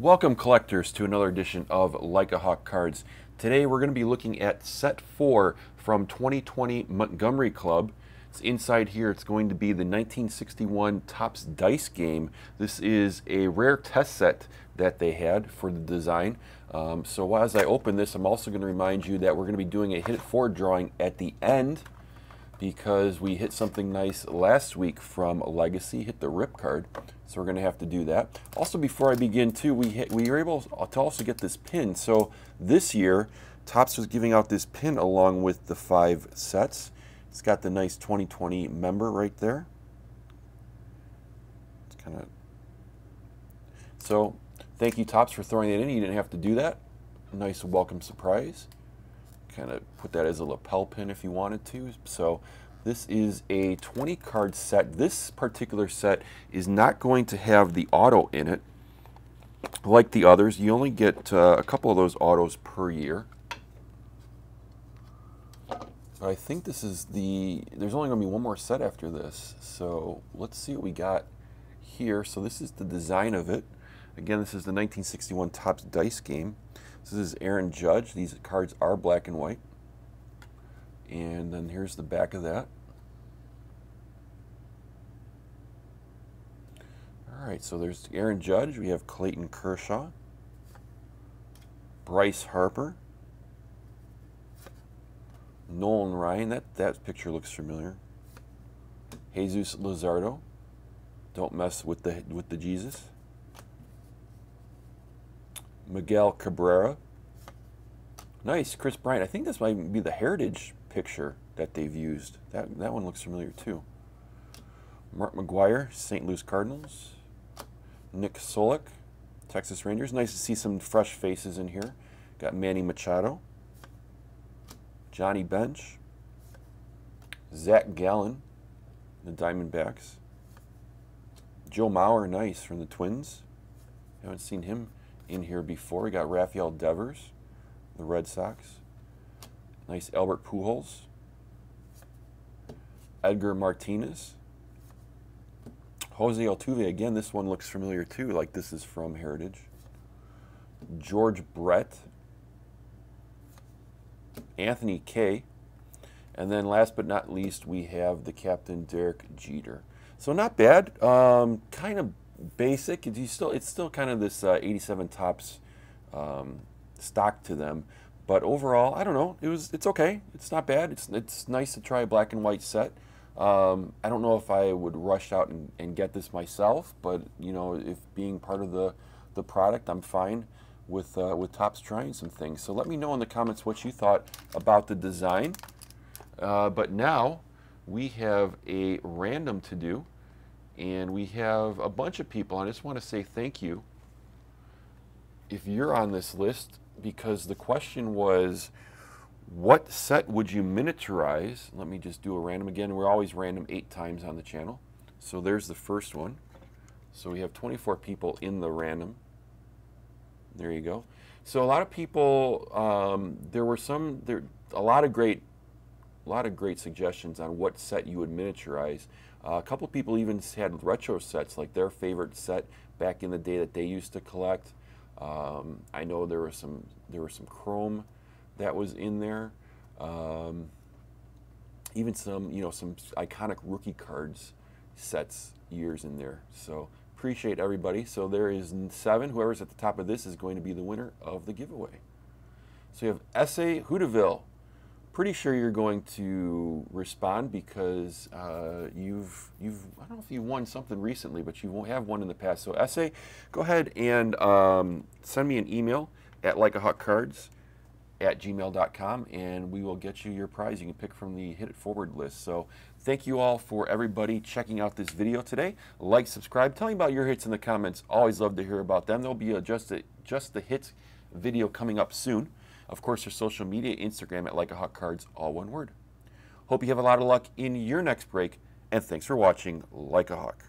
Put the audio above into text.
Welcome collectors to another edition of Like a Hawk Cards. Today we're going to be looking at set 4 from 2020 Montgomery Club. It's inside here, it's going to be the 1961 Topps Dice game. This is a rare test set that they had for the design. Um, so as I open this, I'm also going to remind you that we're going to be doing a hit it forward drawing at the end because we hit something nice last week from Legacy, hit the rip card. So we're going to have to do that. Also, before I begin, too, we hit, we were able to also get this pin. So this year, Topps was giving out this pin along with the five sets. It's got the nice 2020 member right there. It's kind of so. Thank you, Topps, for throwing that in. You didn't have to do that. Nice welcome surprise kind of put that as a lapel pin if you wanted to. So this is a 20 card set. This particular set is not going to have the auto in it. Like the others, you only get uh, a couple of those autos per year. I think this is the, there's only going to be one more set after this. So let's see what we got here. So this is the design of it. Again, this is the 1961 Topps Dice game. This is Aaron Judge. These cards are black and white. And then here's the back of that. All right, so there's Aaron Judge. We have Clayton Kershaw, Bryce Harper, Nolan Ryan. That, that picture looks familiar. Jesus Luzardo. Don't mess with the, with the Jesus. Miguel Cabrera. Nice, Kris Bryant. I think this might be the Heritage picture that they've used. That, that one looks familiar too. Mark McGwire, St. Louis Cardinals. Nick Solak, Texas Rangers. Nice to see some fresh faces in here. Got Manny Machado. Johnny Bench. Zach Gallen, the Diamondbacks. Joe Mauer, nice, from the Twins. Haven't seen him in here before. We got Rafael Devers, the Red Sox. Nice Albert Pujols. Edgar Martinez. Jose Altuve, again, this one looks familiar too, like this is from Heritage. George Brett. Anthony Kay. And then last but not least, we have the captain, Derek Jeter. So not bad. Um, kind of basic. It's still it's still kind of this uh, 87 Topps um, stock to them, but overall, I don't know. It was it's okay. It's not bad. It's it's nice to try a black and white set. Um, I don't know if I would rush out and, and get this myself, but you know, if being part of the the product, I'm fine with uh, with Topps trying some things. So let me know in the comments what you thought about the design. Uh, but now we have a random to do. And we have a bunch of people. I just want to say thank you if you're on this list because the question was what set would you miniaturize? Let me just do a random again. We're always random eight times on the channel. So there's the first one. So we have 24 people in the random. There you go. So a lot of people, um, there were some, there, a lot of great, a lot of great suggestions on what set you would miniaturize. Uh, a couple people even had retro sets, like their favorite set back in the day that they used to collect. Um, I know there was some there was some chrome that was in there. Um, even some you know some iconic rookie cards sets years in there. So appreciate everybody. So there is seven. Whoever's at the top of this is going to be the winner of the giveaway. So you have S.A. Hudaville pretty sure you're going to respond because uh, you've you've I don't know if you won something recently, but you have one in the past. So essay, go ahead and um, send me an email at likeahawkcards at gmail.com and we will get you your prize. You can pick from the Hit It Forward list. So thank you all for everybody checking out this video today. Like, subscribe, tell me about your hits in the comments. Always love to hear about them. There'll be a just, a, just the hits video coming up soon. Of course, your social media, Instagram at Like a Hawk Cards, all one word. Hope you have a lot of luck in your next break, and thanks for watching Like a Hawk.